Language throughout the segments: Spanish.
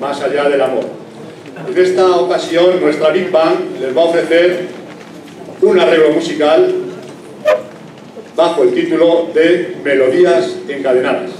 más allá del amor. En esta ocasión nuestra Big Band les va a ofrecer un arreglo musical bajo el título de Melodías encadenadas.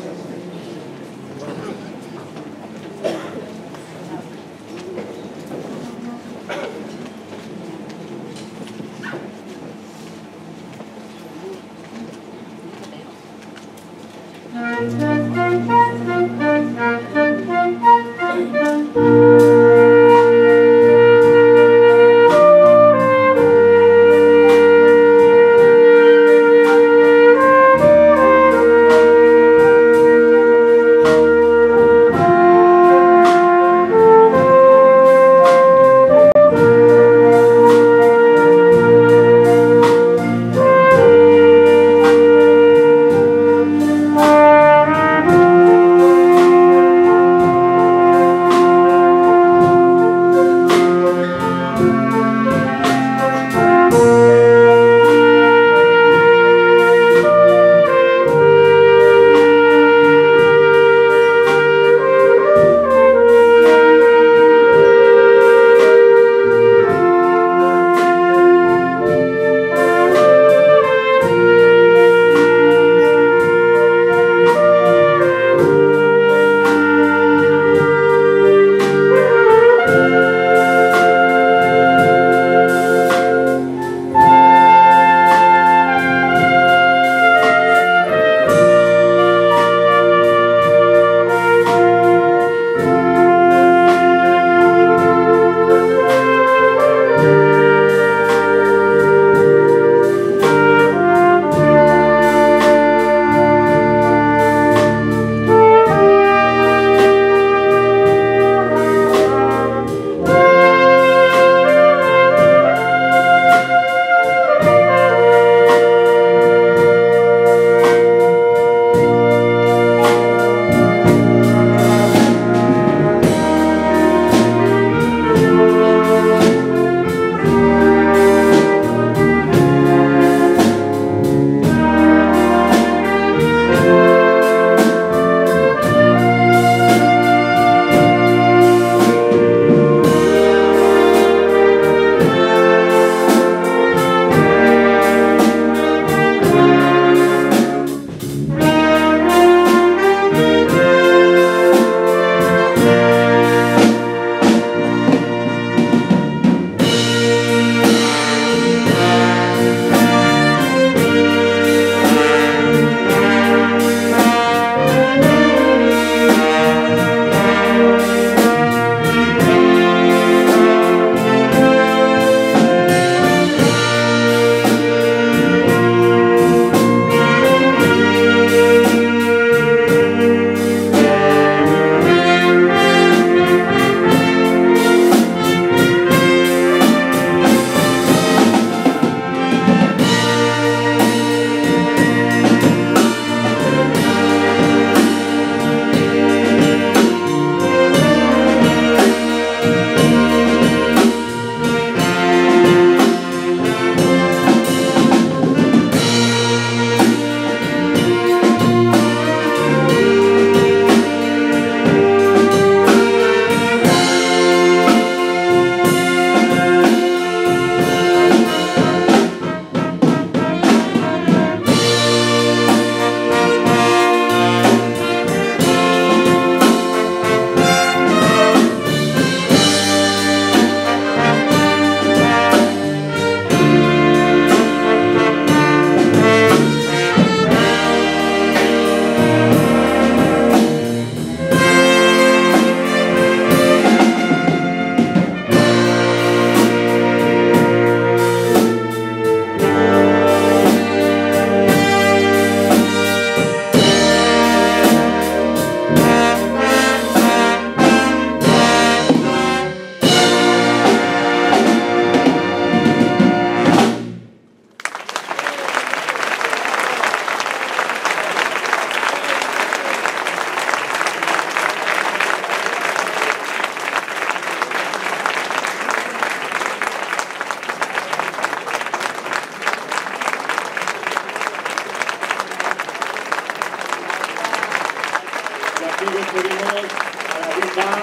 pretty much. And I not